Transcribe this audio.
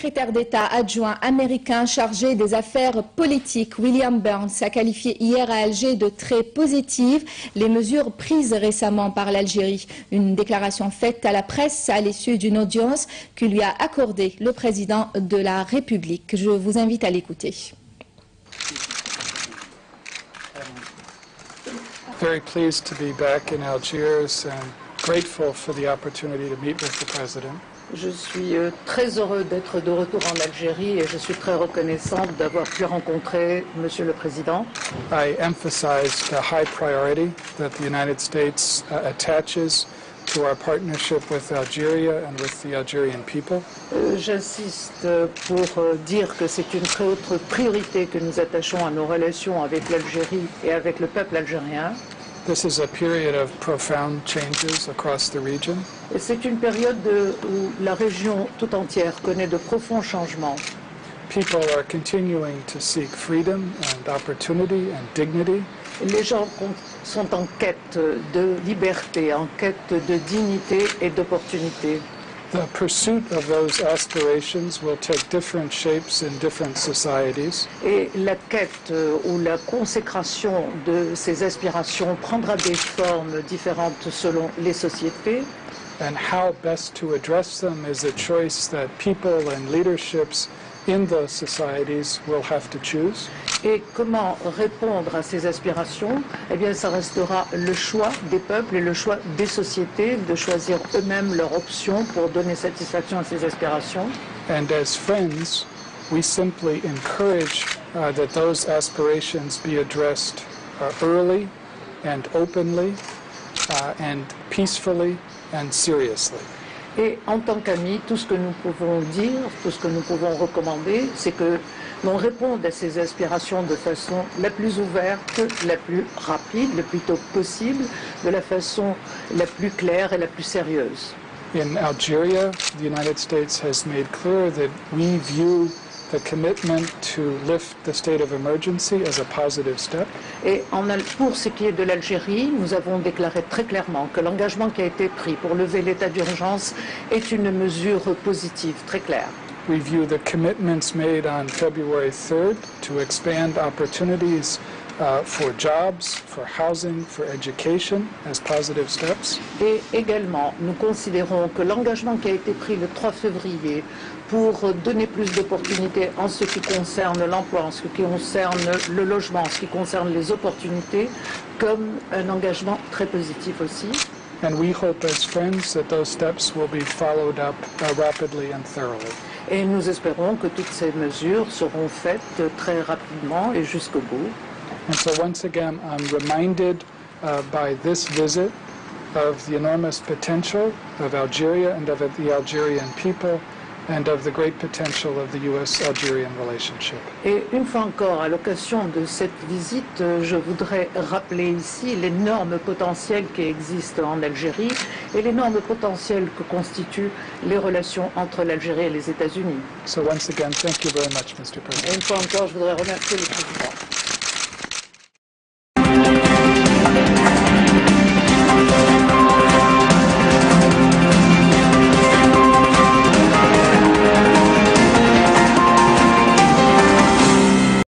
secrétaire d'État adjoint américain chargé des affaires politiques, William Burns, a qualifié hier à Alger de très positive les mesures prises récemment par l'Algérie. Une déclaration faite à la presse à l'issue d'une audience que lui a accordée le président de la République. Je vous invite à l'écouter. Very pleased to be back in Algiers and grateful for the opportunity to meet with the president. Je suis euh, très heureux d'être de retour en Algérie et je suis très reconnaissante d'avoir pu rencontrer Monsieur le Président. I emphasized the high priority that the United States uh, attaches to our partnership with Algeria and with the Algerian people. Euh, J'insiste pour euh, dire que c'est une très haute priorité que nous attachons à nos relations avec l'Algérie et avec le peuple algérien. This is a period of profound changes across the region. C'est une période de- où la région tout entière connaît de profonds changements. People are continuing to seek freedom and opportunity and dignity. Les gens sont en quête de liberté, en quête de dignité et d'opportunité. The pursuit of those aspirations will take different shapes in different societies. Et la quête euh, ou la consécration de ces aspirations prendra des formes différentes selon les sociétés. And how best to address them is a choice that people and leaderships in those societies will have to choose. Et comment répondre à ces aspirations Eh bien, ça restera le choix des peuples et le choix des sociétés de choisir eux-mêmes leur option pour donner satisfaction à ces aspirations. And as friends, we simply encourage uh, that those aspirations be addressed uh, early and openly uh, and peacefully and seriously. Et en tant qu'amis, tout ce que nous pouvons dire, tout ce que nous pouvons recommander, c'est que l'on réponde à ces aspirations de façon la plus ouverte, la plus rapide, le plus tôt possible, de la façon la plus claire et la plus sérieuse. In Algeria, the United States has made clear that we the commitment to lift the state of emergency as a positive step. Et en pour ce qui est de l'Algérie, nous avons déclaré très clairement que l'engagement qui a été pris pour lever l'état d'urgence est une mesure positive, très claire. We view the commitments made on February 3rd to expand opportunities uh, for jobs, for housing, for education as positive steps. Et également, nous considérons que l'engagement qui a été pris le 3 février pour donner plus d'opportunités en ce qui concerne l'emploi, en ce qui concerne le logement, en ce qui concerne les opportunités, comme un engagement très positif aussi. And we hope as friends that those steps will be followed up uh, rapidly and thoroughly. Et nous espérons que toutes ces mesures seront faites très rapidement et jusqu'au bout. And so once again, I'm reminded uh, by this visit of the enormous potential of Algeria and of the Algerian people and of the great potential of the U.S.-Algerian relationship. Et une fois encore, à l'occasion de cette visite, euh, je voudrais rappeler ici l'énorme potentiel qui existe en Algérie et l'énorme potentiel que constituent les relations entre l'Algérie et les États-Unis. So once again, thank you very much, Mr. President. Et une fois encore, je voudrais remercier le président.